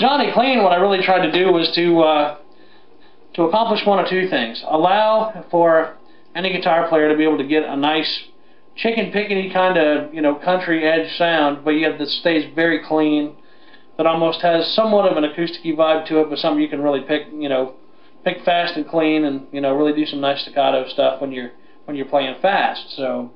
Johnny Clean, what I really tried to do was to uh, to accomplish one of two things: allow for any guitar player to be able to get a nice chicken pickety kind of you know country edge sound, but yet that stays very clean, that almost has somewhat of an acousticy vibe to it, but something you can really pick you know pick fast and clean, and you know really do some nice staccato stuff when you're when you're playing fast. So.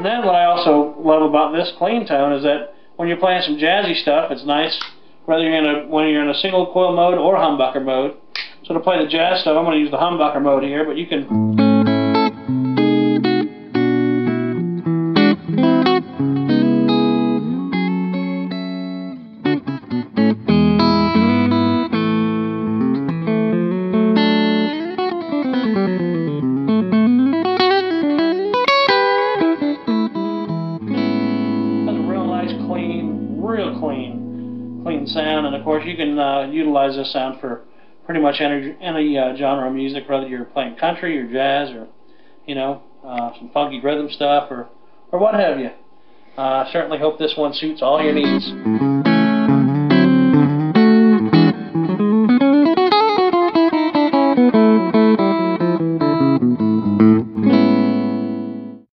And then what I also love about this clean tone is that when you're playing some jazzy stuff, it's nice whether you're in a when you're in a single coil mode or humbucker mode. So to play the jazz stuff, I'm going to use the humbucker mode here, but you can. Nice, clean, real clean, clean sound, and of course you can uh, utilize this sound for pretty much any any uh, genre of music, whether you're playing country or jazz or you know uh, some funky rhythm stuff or or what have you. Uh, I certainly hope this one suits all your needs.